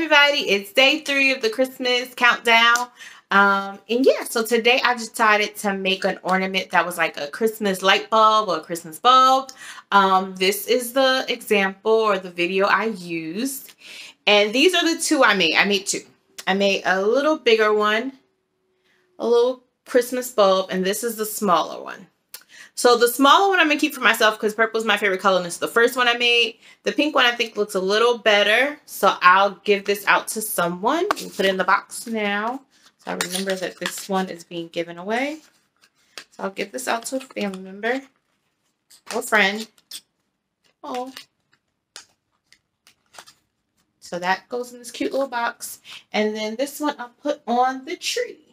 everybody. It's day three of the christmas countdown. Um and yeah so today i decided to make an ornament that was like a christmas light bulb or a christmas bulb. Um this is the example or the video i used. And these are the two i made. I made two. I made a little bigger one a little christmas bulb and this is the smaller one so the smaller one I'm going to keep for myself because purple is my favorite color and is the first one I made. The pink one I think looks a little better. So I'll give this out to someone and put it in the box now. So I remember that this one is being given away. So I'll give this out to a family member or friend. Oh. So that goes in this cute little box. And then this one I'll put on the tree.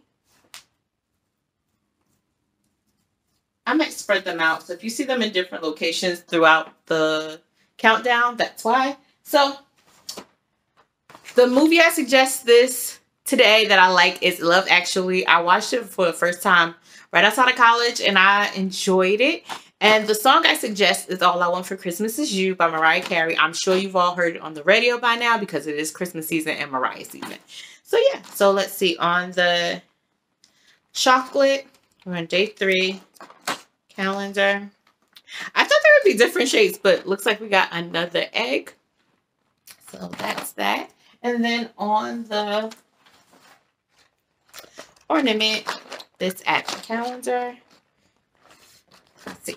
I might spread them out. So if you see them in different locations throughout the countdown, that's why. So the movie I suggest this today that I like is Love Actually. I watched it for the first time right outside of college and I enjoyed it. And the song I suggest is All I Want for Christmas Is You by Mariah Carey. I'm sure you've all heard it on the radio by now because it is Christmas season and Mariah season. So yeah, so let's see. On the chocolate, we're on day three calendar. I thought there would be different shapes, but looks like we got another egg. So that's that. And then on the ornament, this advent calendar. Let's see.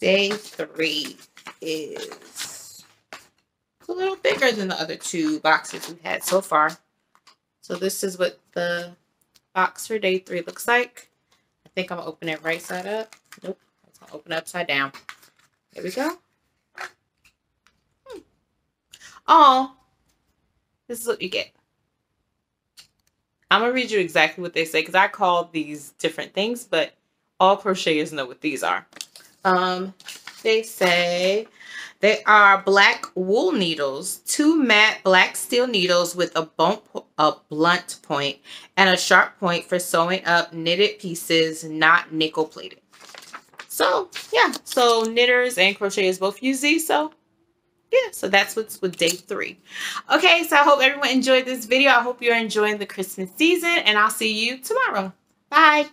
Day three is a little bigger than the other two boxes we've had so far. So this is what the box for day three looks like. I think I'm going to open it right side up. Nope. It's going to open upside down. Here we go. Hmm. Oh, this is what you get. I'm going to read you exactly what they say because I call these different things, but all crocheters know what these are. Um, they say they are black wool needles, two matte black steel needles with a bump, a blunt point and a sharp point for sewing up knitted pieces, not nickel plated. So yeah, so knitters and crocheters both use these. So yeah, so that's what's with day three. Okay, so I hope everyone enjoyed this video. I hope you're enjoying the Christmas season and I'll see you tomorrow. Bye.